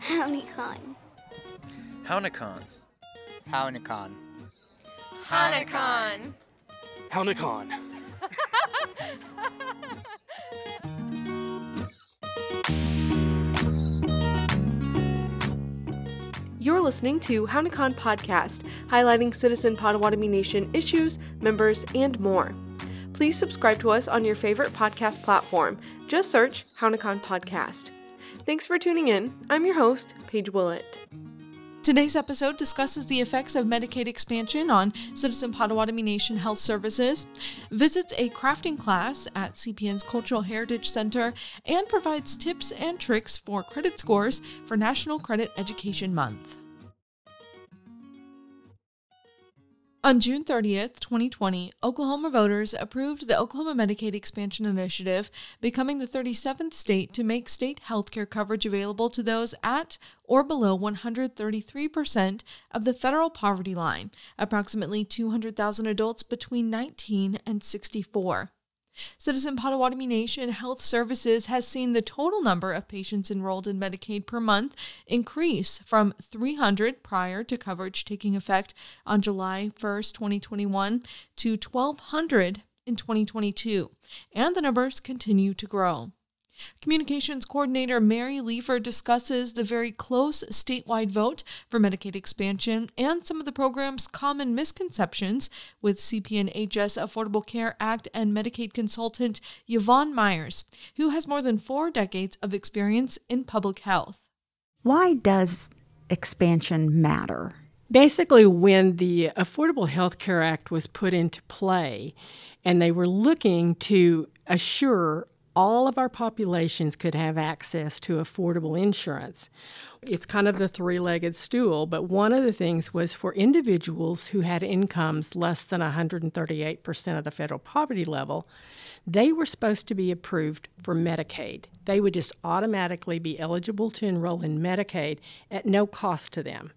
Hownikan. Hownikan. Hownikan. Hanukkah. Hownikan. You're listening to Hownikan Podcast, highlighting Citizen Potawatomi Nation issues, members, and more. Please subscribe to us on your favorite podcast platform. Just search Hownikan Podcast. Thanks for tuning in. I'm your host, Paige Willett. Today's episode discusses the effects of Medicaid expansion on Citizen Potawatomi Nation Health Services, visits a crafting class at CPN's Cultural Heritage Center, and provides tips and tricks for credit scores for National Credit Education Month. On June 30th, 2020, Oklahoma voters approved the Oklahoma Medicaid Expansion Initiative, becoming the 37th state to make state health care coverage available to those at or below 133% of the federal poverty line, approximately 200,000 adults between 19 and 64. Citizen Potawatomi Nation Health Services has seen the total number of patients enrolled in Medicaid per month increase from 300 prior to coverage taking effect on July 1st, 2021 to 1,200 in 2022, and the numbers continue to grow. Communications Coordinator Mary Leifer discusses the very close statewide vote for Medicaid expansion and some of the program's common misconceptions with CPNHS Affordable Care Act and Medicaid consultant Yvonne Myers, who has more than four decades of experience in public health. Why does expansion matter? Basically, when the Affordable Health Care Act was put into play, and they were looking to assure all of our populations could have access to affordable insurance. It's kind of the three legged stool, but one of the things was for individuals who had incomes less than 138% of the federal poverty level, they were supposed to be approved for Medicaid. They would just automatically be eligible to enroll in Medicaid at no cost to them.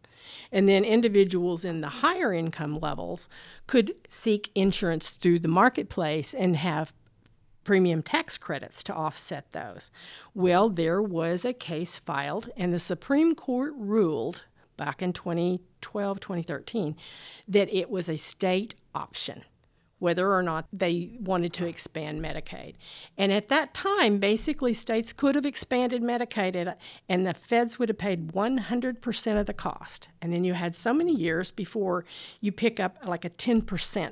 And then individuals in the higher income levels could seek insurance through the marketplace and have premium tax credits to offset those. Well, there was a case filed, and the Supreme Court ruled back in 2012, 2013, that it was a state option whether or not they wanted to expand Medicaid. And at that time, basically, states could have expanded Medicaid and the feds would have paid 100% of the cost. And then you had so many years before you pick up like a 10%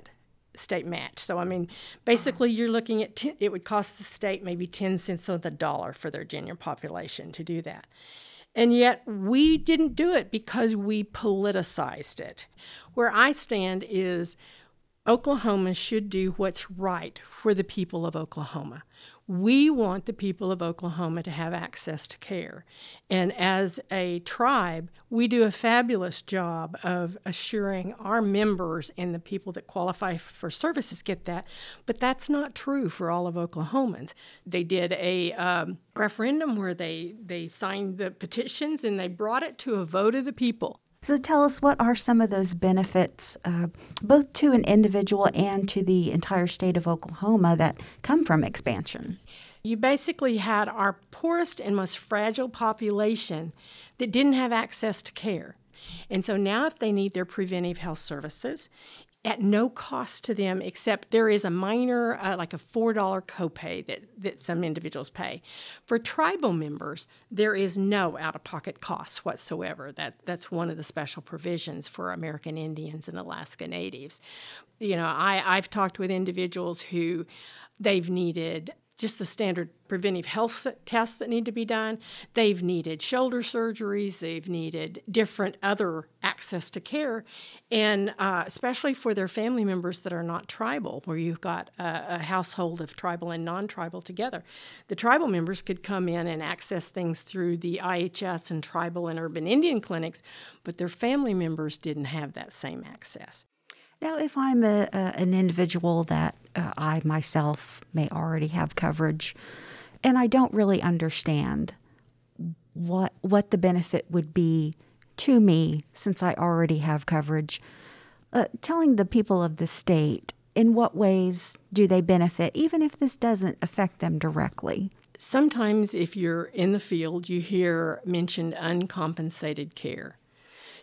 state match. So, I mean, uh-huh. basically, you're looking at t- it would cost the state maybe 10 cents on the dollar for their general population to do that. And yet, we didn't do it because we politicized it. Where I stand is Oklahoma should do what's right for the people of Oklahoma. We want the people of Oklahoma to have access to care. And as a tribe, we do a fabulous job of assuring our members and the people that qualify for services get that. But that's not true for all of Oklahomans. They did a um, referendum where they, they signed the petitions and they brought it to a vote of the people. So tell us what are some of those benefits, uh, both to an individual and to the entire state of Oklahoma, that come from expansion? You basically had our poorest and most fragile population that didn't have access to care. And so now, if they need their preventive health services, at no cost to them except there is a minor uh, like a $4 copay that, that some individuals pay. For tribal members there is no out-of-pocket costs whatsoever. That, that's one of the special provisions for american indians and alaska natives. You know I, i've talked with individuals who they've needed just the standard preventive health tests that need to be done. They've needed shoulder surgeries, they've needed different other access to care, and uh, especially for their family members that are not tribal, where you've got a, a household of tribal and non tribal together. The tribal members could come in and access things through the IHS and tribal and urban Indian clinics, but their family members didn't have that same access. Now, if I'm a, a, an individual that uh, I myself may already have coverage, and I don't really understand what what the benefit would be to me since I already have coverage, uh, telling the people of the state in what ways do they benefit, even if this doesn't affect them directly. sometimes if you're in the field, you hear mentioned uncompensated care.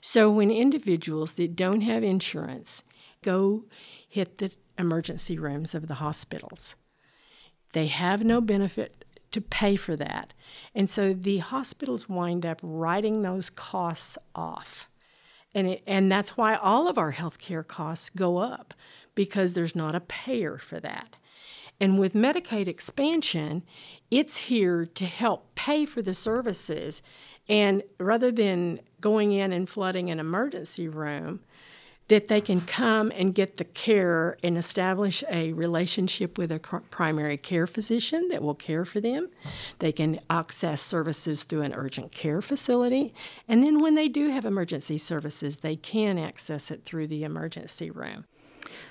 So when individuals that don't have insurance go hit the emergency rooms of the hospitals, they have no benefit to pay for that. And so the hospitals wind up writing those costs off. And, it, and that's why all of our healthcare costs go up because there's not a payer for that. And with Medicaid expansion, it's here to help pay for the services. And rather than going in and flooding an emergency room, that they can come and get the care and establish a relationship with a primary care physician that will care for them. They can access services through an urgent care facility. And then when they do have emergency services, they can access it through the emergency room.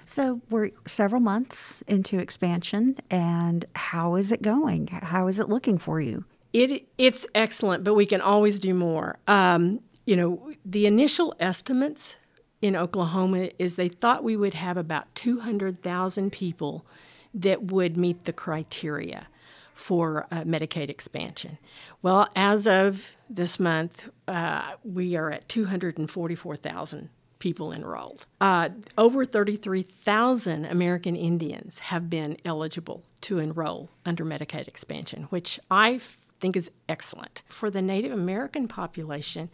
So we're several months into expansion, and how is it going? How is it looking for you? It it's excellent, but we can always do more. Um, you know, the initial estimates in Oklahoma is they thought we would have about 200,000 people that would meet the criteria for uh, Medicaid expansion. Well, as of this month, uh, we are at 244,000 people enrolled. Uh, over 33,000 American Indians have been eligible to enroll under Medicaid expansion, which I think is excellent. For the Native American population,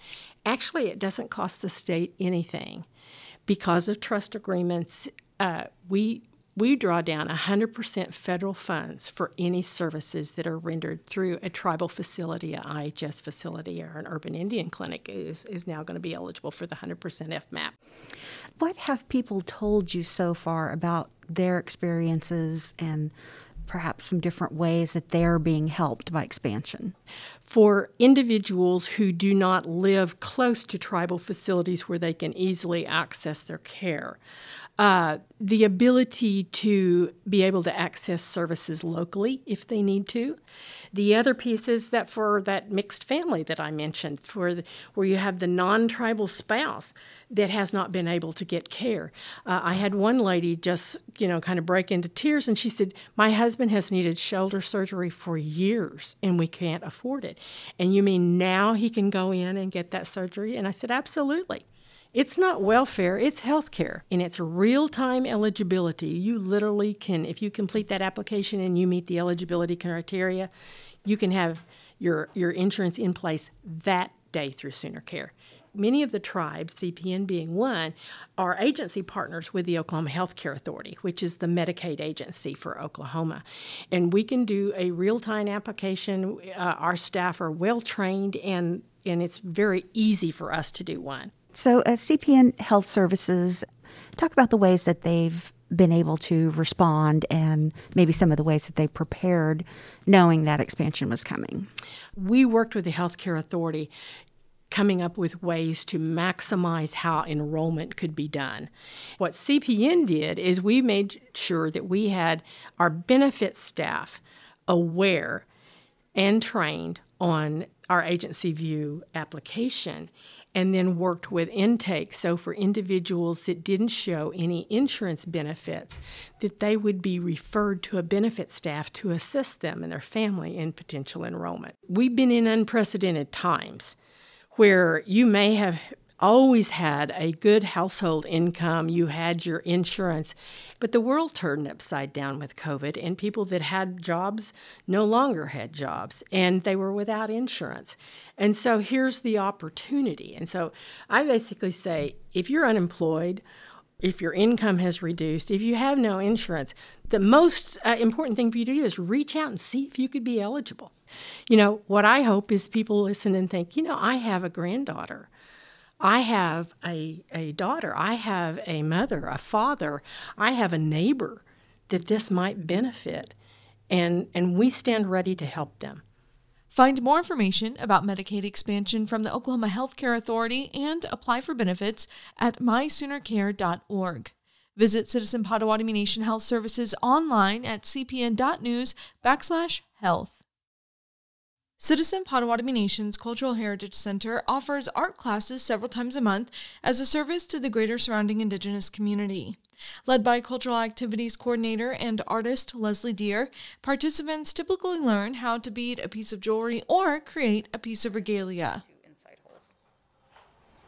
actually, it doesn't cost the state anything. Because of trust agreements, uh, we we draw down 100% federal funds for any services that are rendered through a tribal facility, a IHS facility, or an urban Indian clinic is, is now going to be eligible for the 100% FMAP. What have people told you so far about their experiences and perhaps some different ways that they're being helped by expansion? For individuals who do not live close to tribal facilities where they can easily access their care, uh, the ability to be able to access services locally if they need to. The other piece is that for that mixed family that I mentioned, for the, where you have the non-tribal spouse that has not been able to get care. Uh, I had one lady just, you know, kind of break into tears, and she said, "My husband has needed shoulder surgery for years, and we can't afford it. And you mean now he can go in and get that surgery?" And I said, "Absolutely." It's not welfare, it's health care. And it's real time eligibility. You literally can, if you complete that application and you meet the eligibility criteria, you can have your, your insurance in place that day through SoonerCare. Many of the tribes, CPN being one, are agency partners with the Oklahoma Health Care Authority, which is the Medicaid agency for Oklahoma. And we can do a real time application. Uh, our staff are well trained and and it's very easy for us to do one. So, uh, CPN Health Services, talk about the ways that they've been able to respond and maybe some of the ways that they prepared knowing that expansion was coming. We worked with the Healthcare Authority coming up with ways to maximize how enrollment could be done. What CPN did is we made sure that we had our benefit staff aware and trained on our agency view application and then worked with intake. So, for individuals that didn't show any insurance benefits, that they would be referred to a benefit staff to assist them and their family in potential enrollment. We've been in unprecedented times where you may have always had a good household income, you had your insurance, but the world turned upside down with COVID, and people that had jobs no longer had jobs, and they were without insurance. And so here's the opportunity. And so I basically say if you're unemployed, if your income has reduced, if you have no insurance, the most uh, important thing for you to do is reach out and see if you could be eligible. You know, what I hope is people listen and think, you know, I have a granddaughter I have a, a daughter, I have a mother, a father, I have a neighbor that this might benefit, and, and we stand ready to help them. Find more information about Medicaid expansion from the Oklahoma Healthcare Authority and apply for benefits at mysoonercare.org. Visit Citizen Potawatomi Nation Health Services online at cpn.news backslash health. Citizen Potawatomi Nation's Cultural Heritage Center offers art classes several times a month as a service to the greater surrounding Indigenous community. Led by Cultural Activities Coordinator and artist Leslie Deer, participants typically learn how to bead a piece of jewelry or create a piece of regalia.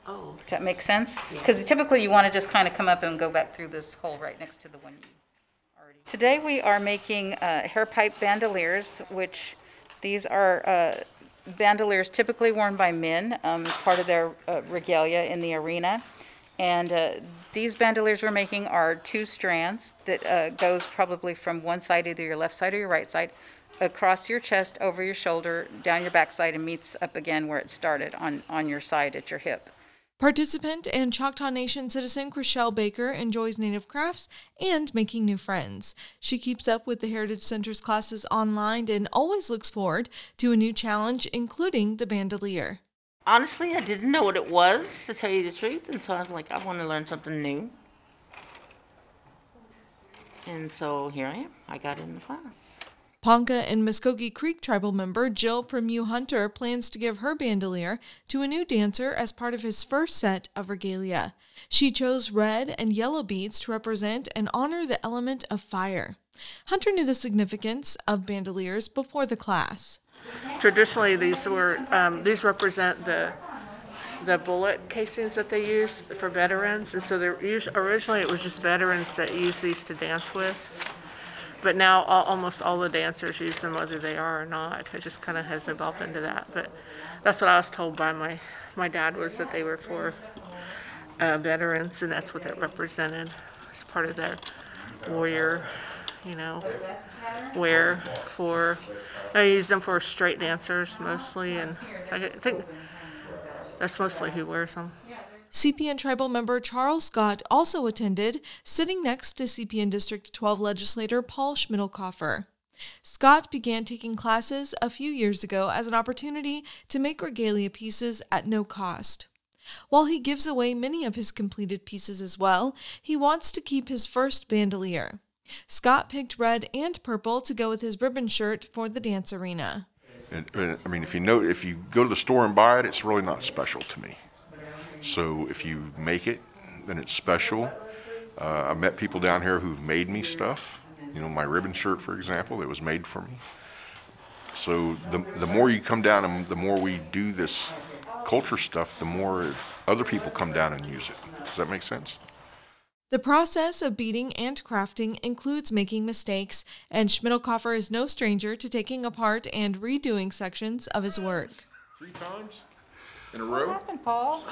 Oh. Does that make sense? Because typically you want to just kind of come up and go back through this hole right next to the one you already. Today we are making uh, hair pipe bandoliers, which these are uh, bandoliers typically worn by men um, as part of their uh, regalia in the arena. And uh, these bandoliers we're making are two strands that uh, goes probably from one side, either your left side or your right side, across your chest, over your shoulder, down your backside, and meets up again where it started on, on your side at your hip. Participant and Choctaw Nation citizen Chriselle Baker enjoys native crafts and making new friends. She keeps up with the Heritage Center's classes online and always looks forward to a new challenge, including the bandolier. Honestly, I didn't know what it was, to tell you the truth, and so I was like, I want to learn something new. And so here I am. I got in the class. Ponca and Muscogee Creek tribal member Jill Premu Hunter plans to give her bandolier to a new dancer as part of his first set of regalia. She chose red and yellow beads to represent and honor the element of fire. Hunter knew the significance of bandoliers before the class. Traditionally, these were um, these represent the the bullet casings that they used for veterans, and so they're us- originally it was just veterans that used these to dance with. But now al- almost all the dancers use them, whether they are or not. It just kind of has evolved into that. But that's what I was told by my my dad was that they were for uh, veterans, and that's what that represented as part of their warrior, you know, wear for. I use them for straight dancers mostly, and I think that's mostly who wears them. CPN tribal member Charles Scott also attended, sitting next to CPN District 12 legislator Paul Schmidlkofer. Scott began taking classes a few years ago as an opportunity to make regalia pieces at no cost. While he gives away many of his completed pieces as well, he wants to keep his first bandolier. Scott picked red and purple to go with his ribbon shirt for the dance arena. I mean, if you know, if you go to the store and buy it, it's really not special to me. So if you make it, then it's special. Uh, I've met people down here who've made me stuff. You know, my ribbon shirt, for example, it was made for me. So the the more you come down and the more we do this culture stuff, the more other people come down and use it. Does that make sense? The process of beading and crafting includes making mistakes, and Schmidlkofer is no stranger to taking apart and redoing sections of his work. Three times in a row. happened, Paul?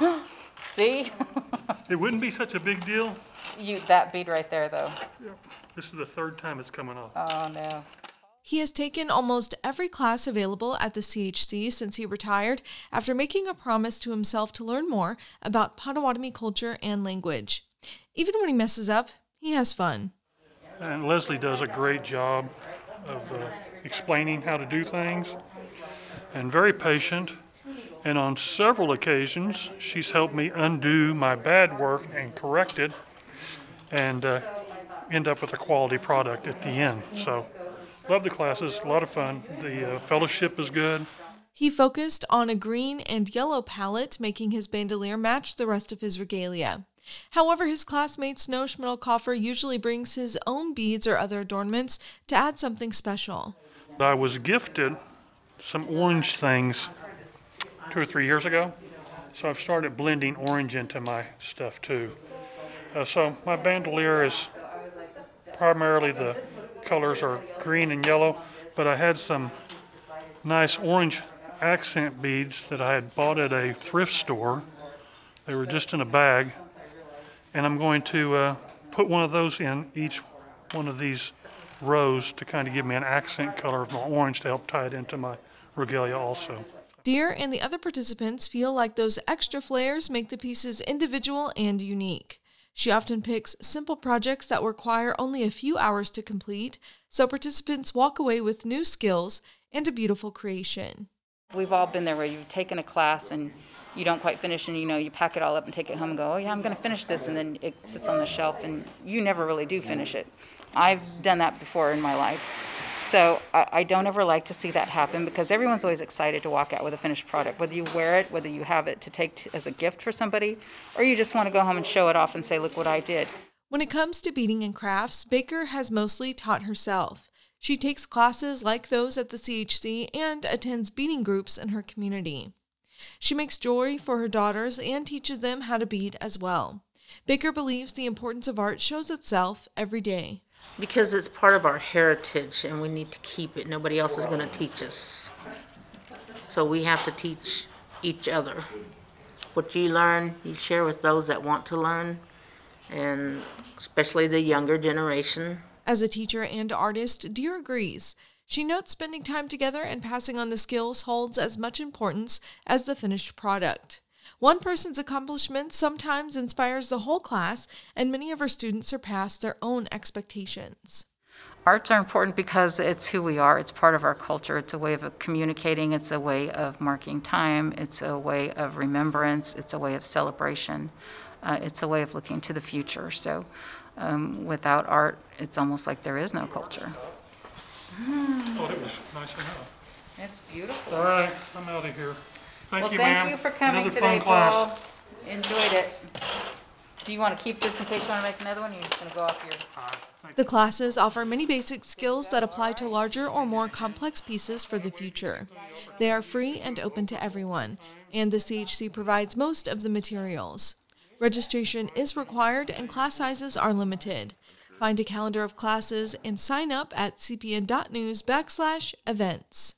See? It wouldn't be such a big deal. you, that bead right there, though. This is the third time it's coming off. Oh, no. He has taken almost every class available at the CHC since he retired after making a promise to himself to learn more about Potawatomi culture and language. Even when he messes up, he has fun. And Leslie does a great job of uh, explaining how to do things and very patient. And on several occasions, she's helped me undo my bad work and correct it and uh, end up with a quality product at the end. So, love the classes, a lot of fun. The uh, fellowship is good. He focused on a green and yellow palette, making his bandolier match the rest of his regalia. However, his classmates know Schmidlkofer usually brings his own beads or other adornments to add something special. I was gifted some orange things two or three years ago, so I've started blending orange into my stuff too. Uh, so my bandolier is primarily the colors are green and yellow, but I had some nice orange accent beads that I had bought at a thrift store. They were just in a bag, and I'm going to uh, put one of those in each one of these rows to kind of give me an accent color of my orange to help tie it into my regalia also. Deer and the other participants feel like those extra flares make the pieces individual and unique. She often picks simple projects that require only a few hours to complete, so participants walk away with new skills and a beautiful creation. We've all been there where you've taken a class and you don't quite finish and you know you pack it all up and take it home and go, "Oh yeah, I'm going to finish this." And then it sits on the shelf and you never really do finish it. I've done that before in my life. So I, I don't ever like to see that happen because everyone's always excited to walk out with a finished product, whether you wear it, whether you have it to take as a gift for somebody, or you just want to go home and show it off and say, look what I did. When it comes to beading and crafts, Baker has mostly taught herself. She takes classes like those at the CHC and attends beading groups in her community. She makes jewelry for her daughters and teaches them how to bead as well. Baker believes the importance of art shows itself every day. Because it's part of our heritage and we need to keep it. Nobody else is going to teach us. So we have to teach each other. What you learn, you share with those that want to learn, and especially the younger generation. As a teacher and artist, Deer agrees. She notes spending time together and passing on the skills holds as much importance as the finished product. One person's accomplishment sometimes inspires the whole class, and many of her students surpass their own expectations. Arts are important because it's who we are. It's part of our culture. It's a way of communicating. It's a way of marking time. It's a way of remembrance. It's a way of celebration. Uh, it's a way of looking to the future. So um, without art, it's almost like there is no culture. Thought it was nice enough. It's beautiful. All right, I'm out of here. Thank Well, you, ma'am. thank you for coming Another today, fun class. Paul. Enjoyed it. Do you want to keep this in case you want to make another one, or you're just going to go off your? The classes offer many basic skills that apply to larger or more complex pieces for the future. They are free and open to everyone, and the CHC provides most of the materials. Registration is required and class sizes are limited. Find a calendar of classes and sign up at cpn.news backslash events.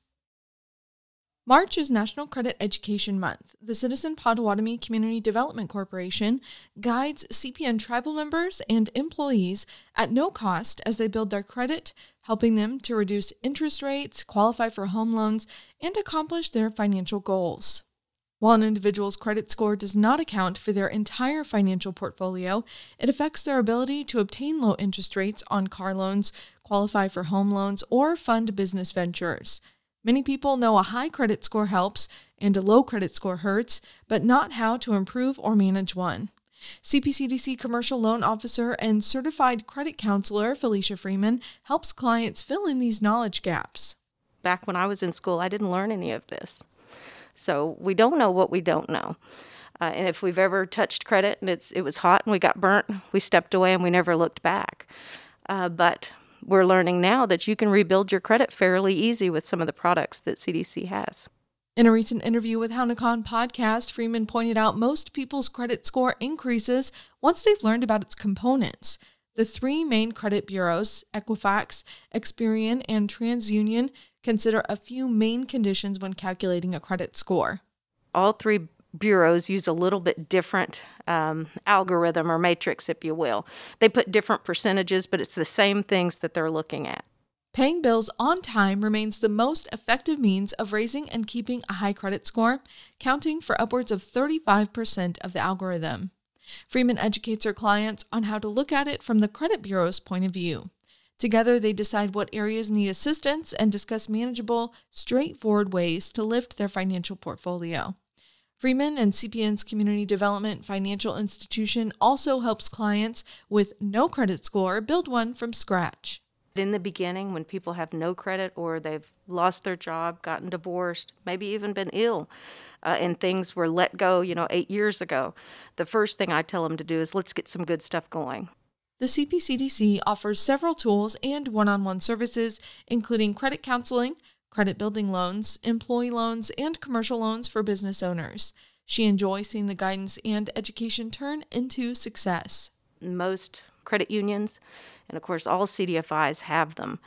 March is National Credit Education Month. The Citizen Potawatomi Community Development Corporation guides CPN tribal members and employees at no cost as they build their credit, helping them to reduce interest rates, qualify for home loans, and accomplish their financial goals. While an individual's credit score does not account for their entire financial portfolio, it affects their ability to obtain low interest rates on car loans, qualify for home loans, or fund business ventures. Many people know a high credit score helps and a low credit score hurts, but not how to improve or manage one. CPCDC commercial loan officer and certified credit counselor Felicia Freeman helps clients fill in these knowledge gaps. Back when I was in school, I didn't learn any of this. So we don't know what we don't know. Uh, and if we've ever touched credit and it's it was hot and we got burnt, we stepped away and we never looked back. Uh, but we're learning now that you can rebuild your credit fairly easy with some of the products that CDC has. In a recent interview with Hownikan podcast, Freeman pointed out most people's credit score increases once they've learned about its components. The three main credit bureaus, Equifax, Experian, and TransUnion, consider a few main conditions when calculating a credit score. All three bureaus use a little bit different um, algorithm or matrix, if you will. They put different percentages, but it's the same things that they're looking at. Paying bills on time remains the most effective means of raising and keeping a high credit score, counting for upwards of 35% of the algorithm. Freeman educates her clients on how to look at it from the credit bureau's point of view. Together, they decide what areas need assistance and discuss manageable, straightforward ways to lift their financial portfolio. Freeman and CPN's Community Development Financial Institution also helps clients with no credit score build one from scratch. In the beginning, when people have no credit or they've lost their job, gotten divorced, maybe even been ill, uh, and things were let go, you know, eight years ago, the first thing I tell them to do is let's get some good stuff going. The CPCDC offers several tools and one on one services, including credit counseling, credit building loans, employee loans, and commercial loans for business owners. She enjoys seeing the guidance and education turn into success. Most credit unions, and of course, all CDFIs have them,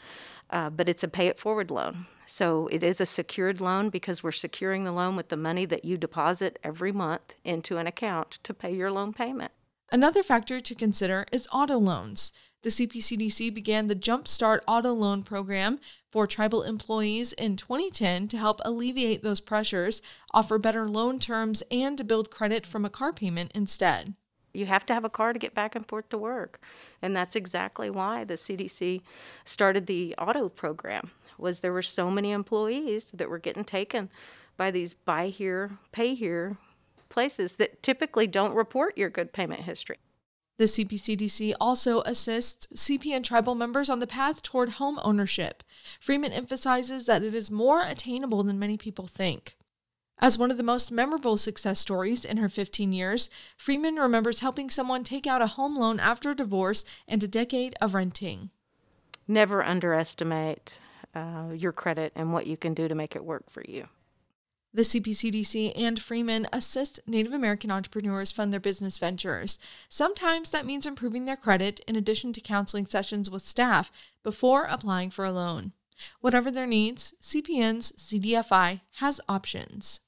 uh, but it's a pay it forward loan. So it is a secured loan because we're securing the loan with the money that you deposit every month into an account to pay your loan payment. Another factor to consider is auto loans. The CPCDC began the Jumpstart Auto Loan Program for tribal employees in 2010 to help alleviate those pressures, offer better loan terms, and build credit from a car payment instead. You have to have a car to get back and forth to work. And that's exactly why the CDC started the auto program was there were so many employees that were getting taken by these buy here, pay here places that typically don't report your good payment history. The CPCDC also assists CPN tribal members on the path toward home ownership. Freeman emphasizes that it is more attainable than many people think. As one of the most memorable success stories in her 15 years, Freeman remembers helping someone take out a home loan after a divorce and a decade of renting. Never underestimate uh, your credit and what you can do to make it work for you. The CPCDC and Freeman assist Native American entrepreneurs fund their business ventures. Sometimes that means improving their credit in addition to counseling sessions with staff before applying for a loan. Whatever their needs, CPN's CDFI has options.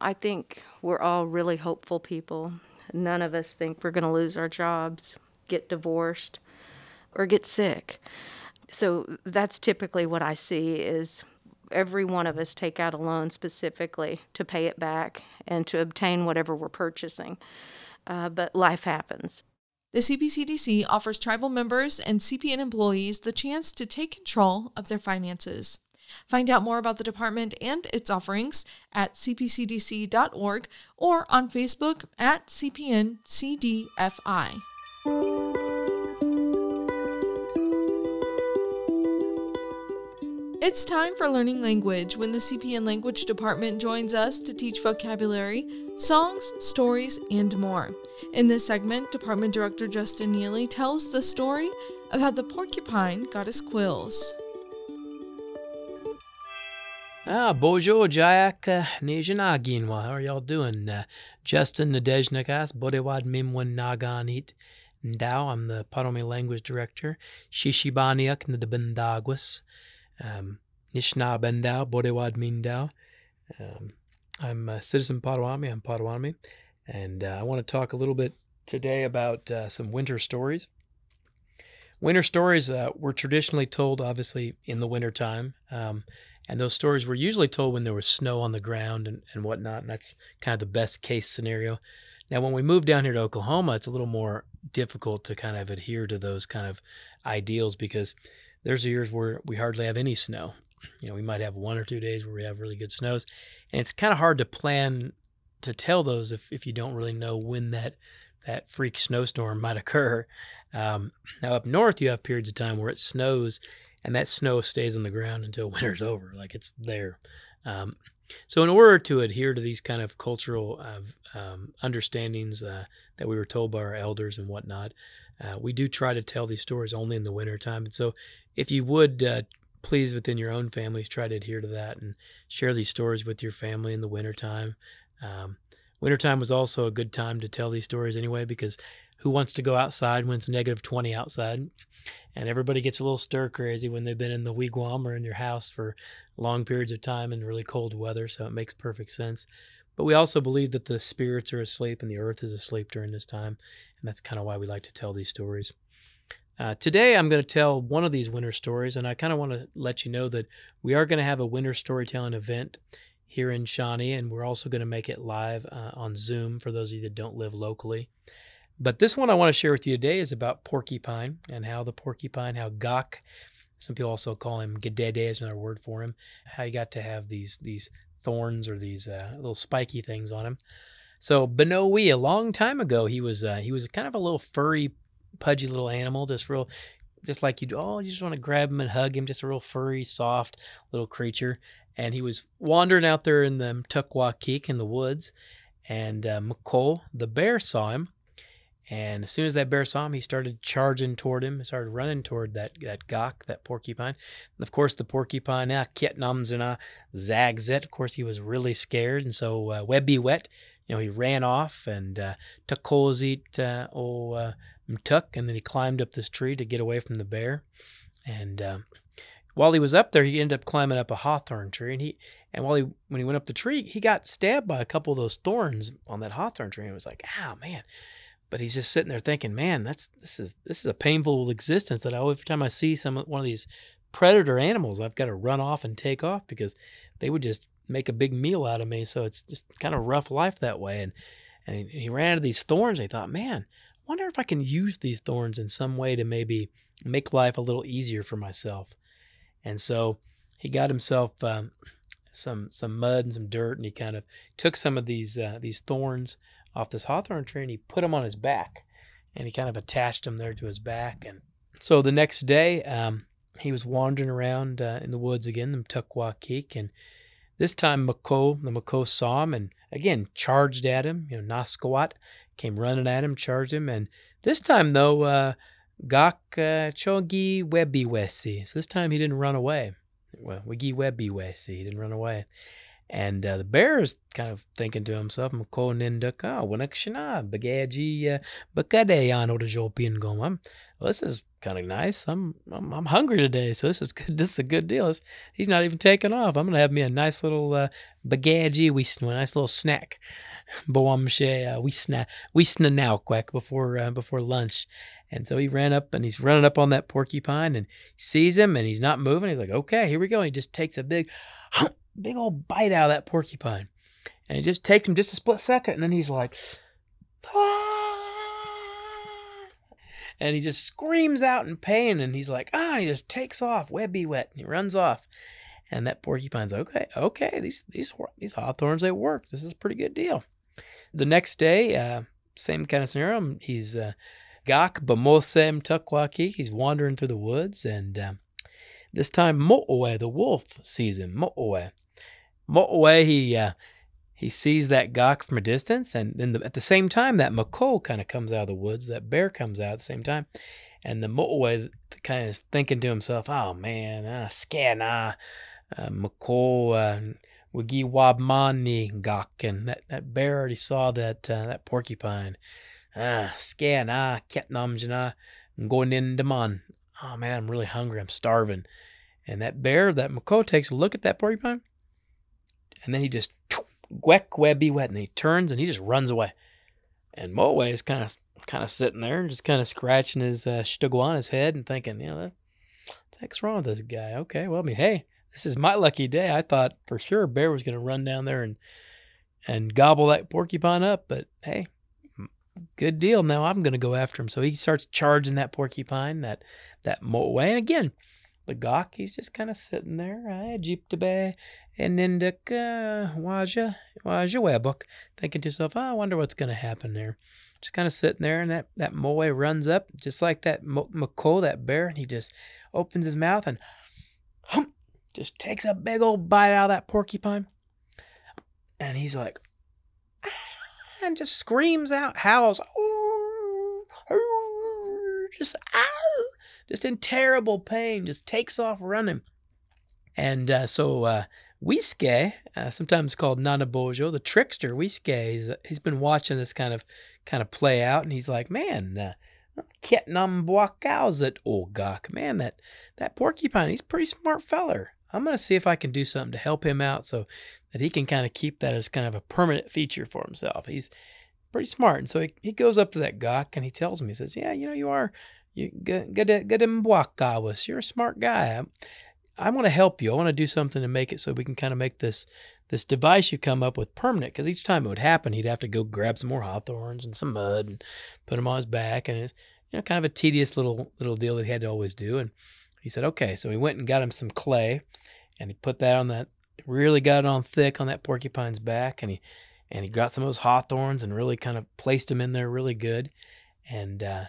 I think we're all really hopeful people. None of us think we're going to lose our jobs, get divorced, or get sick. So that's typically what I see is every one of us take out a loan specifically to pay it back and to obtain whatever we're purchasing. Uh, but life happens. The CPCDC offers tribal members and CPN employees the chance to take control of their finances. Find out more about the department and its offerings at cpcdc.org or on Facebook at CPNCDFI. It's time for learning language when the CPN Language Department joins us to teach vocabulary, songs, stories, and more. In this segment, Department Director Justin Neely tells the story of how the porcupine got his quills. Ah, bonjour, Jayak Nijanaginwa. How are y'all doing? Uh, Justin Nadejnakas, Bodewad Mimwan Naganit Ndao. I'm the Paromi Language Director. Shishibaniak Ndabendagwas um, Nishna Bodewad Mindao. Um, I'm a citizen Potawatomi. I'm Potawatomi. And uh, I want to talk a little bit today about uh, some winter stories. Winter stories uh, were traditionally told, obviously, in the wintertime. Um, and those stories were usually told when there was snow on the ground and, and whatnot. And that's kind of the best case scenario. Now, when we moved down here to Oklahoma, it's a little more difficult to kind of adhere to those kind of ideals because there's years where we hardly have any snow. You know, we might have one or two days where we have really good snows, and it's kind of hard to plan to tell those if, if you don't really know when that that freak snowstorm might occur. Um, now up north, you have periods of time where it snows, and that snow stays on the ground until winter's over, like it's there. Um, so, in order to adhere to these kind of cultural uh, um, understandings uh, that we were told by our elders and whatnot, uh, we do try to tell these stories only in the wintertime. And so, if you would uh, please within your own families try to adhere to that and share these stories with your family in the wintertime. Um, wintertime was also a good time to tell these stories anyway because who wants to go outside when it's negative 20 outside? And everybody gets a little stir crazy when they've been in the wigwam or in your house for long periods of time in really cold weather, so it makes perfect sense. But we also believe that the spirits are asleep and the earth is asleep during this time, and that's kind of why we like to tell these stories. Uh, today, I'm going to tell one of these winter stories, and I kind of want to let you know that we are going to have a winter storytelling event here in Shawnee, and we're also going to make it live uh, on Zoom for those of you that don't live locally. But this one I want to share with you today is about porcupine and how the porcupine, how Gok, some people also call him Gedede is another word for him, how he got to have these these thorns or these uh, little spiky things on him. So Benowi, a long time ago, he was uh, he was kind of a little furry pudgy little animal, just real, just like you. Do. Oh, you just want to grab him and hug him, just a real furry, soft little creature. And he was wandering out there in the Tukwakeek in the woods, and uh, McCole, the bear, saw him. And as soon as that bear saw him, he started charging toward him. He started running toward that that gawk, that porcupine. And of course, the porcupine, ah, kitnums and ah, zagzet. Of course, he was really scared, and so uh, webby wet. You know, he ran off and uh, took uh, oh, uh, Mtuk, and then he climbed up this tree to get away from the bear. And uh, while he was up there, he ended up climbing up a hawthorn tree. And he and while he when he went up the tree, he got stabbed by a couple of those thorns on that hawthorn tree. And was like, oh man. But he's just sitting there thinking, man, that's this is this is a painful existence that I, every time I see some one of these predator animals, I've got to run off and take off because they would just make a big meal out of me. So it's just kind of rough life that way. And and he, he ran into these thorns. And he thought, man, wonder if I can use these thorns in some way to maybe make life a little easier for myself. And so he got himself um, some some mud and some dirt, and he kind of took some of these uh, these thorns off this hawthorn tree and he put them on his back. and he kind of attached them there to his back. And so the next day, um, he was wandering around uh, in the woods again, the Mtukwakeek, and this time Mako, the Mako saw him and again charged at him. You know, Naskawat came running at him, charged him, and this time though, uh, Gak uh, Chogi Webi Wesi. So this time he didn't run away. Well, Wigi Webi Wesi. He didn't run away. And uh, the bear is kind of thinking to himself, Mako Ninduk, oh, Wanakshana, Bagaji, Bakade, Ano de. Well, this is kind of nice. I'm, I'm I'm hungry today, so this is good. This is a good deal. This, he's not even taking off. I'm gonna have me a nice little uh, bagaji, we a nice little snack. Boamshe, uh, we sna we quack before uh, before lunch. And so he ran up and he's running up on that porcupine and sees him and he's not moving. He's like, okay, here we go. And he just takes a big, big old bite out of that porcupine. And it just takes him just a split second. And then he's like, and he just screams out in pain and he's like, ah, and he just takes off, webby wet, and he runs off. And that porcupine's okay, okay, these these these hawthorns they work. This is a pretty good deal. The next day, uh, same kind of scenario. He's uh, Gak Bamosem Tukwaki. He's wandering through the woods, and uh, this time Mo'owe, the wolf, sees him. Mo'owe. Mo'owe, he uh, he sees that gawk from a distance, and then the, at the same time, that Mako kind of comes out of the woods. That bear comes out at the same time, and the Mo'owe kind of is thinking to himself, "Oh man, uh, scana, uh, Mako, uh, Wigi Wabmani gawk," and that, that bear already saw that uh, that porcupine. Ah, scana, ketnamjana, going in man. Oh man, I'm really hungry. I'm starving. And that bear, that Mako takes a look at that porcupine, and then he just Gwek webby wet, and he turns and he just runs away. And Moe is kind of kind of sitting there and just kind of scratching his uh, on his head and thinking, you know, what the wrong with this guy? Okay, well, I mean, hey, this is my lucky day. I thought for sure Bear was going to run down there and and gobble that porcupine up, but hey, good deal. Now I'm going to go after him. So he starts charging that porcupine, that that Moe, and again, the gawk, he's just kind of sitting there. I jeep to bay and then the uh, waja waja webbook, thinking to yourself, oh, I wonder what's going to happen there. Just kind of sitting there, and that that moe runs up, just like that Mako, that bear, and he just opens his mouth and hump, just takes a big old bite out of that porcupine, and he's like, ah, and just screams out, howls, just ah, just in terrible pain, just takes off running. And uh, so uh, Wiske, uh, sometimes called Nanabojo, the trickster, Wiske, he's, he's been watching this kind of kind of play out, and he's like, man, uh, Ketnam old gawk. Man, that, that porcupine, he's pretty smart feller. I'm going to see if I can do something to help him out so that he can kind of keep that as kind of a permanent feature for himself. He's pretty smart. And so he, he goes up to that gawk and he tells him, he says, yeah, you know, you are, you good, good, good, you're a smart guy. I want to help you. I want to do something to make it so we can kind of make this this device you come up with permanent. Because each time it would happen, he'd have to go grab some more hawthorns and some mud and put them on his back, and it's you know kind of a tedious little little deal that he had to always do. And he said, okay, so he went and got him some clay, and he put that on that. Really got it on thick on that porcupine's back, and he and he got some of those hawthorns and really kind of placed them in there really good, and. uh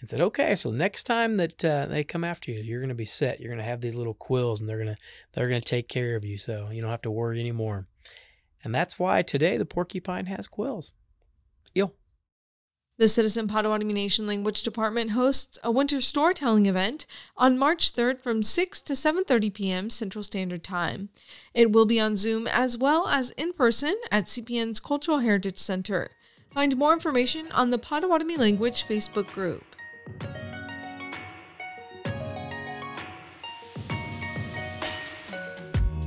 and said, "Okay, so next time that uh, they come after you, you're going to be set. You're going to have these little quills, and they're going to they're going to take care of you, so you don't have to worry anymore." And that's why today the porcupine has quills. Eel. The Citizen Potawatomi Nation Language Department hosts a winter storytelling event on March 3rd from 6 to 7:30 p.m. Central Standard Time. It will be on Zoom as well as in person at CPN's Cultural Heritage Center. Find more information on the Potawatomi Language Facebook group.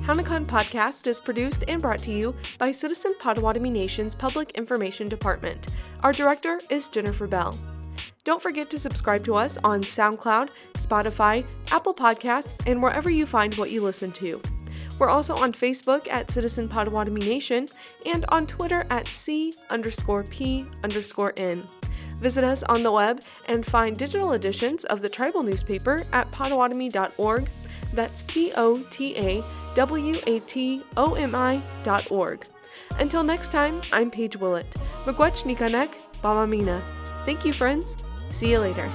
Hownikan podcast is produced and brought to you by Citizen Potawatomi Nation's Public Information Department. Our director is Jennifer Bell. Don't forget to subscribe to us on SoundCloud, Spotify, Apple Podcasts, and wherever you find what you listen to. We're also on Facebook at Citizen Potawatomi Nation and on Twitter at C underscore P underscore N. Visit us on the web and find digital editions of the tribal newspaper at potawatomi.org. That's P O T A W A T O M I dot org. Until next time, I'm Paige Willett. Miigwech Nikanek, Bamamina. Thank you, friends. See you later.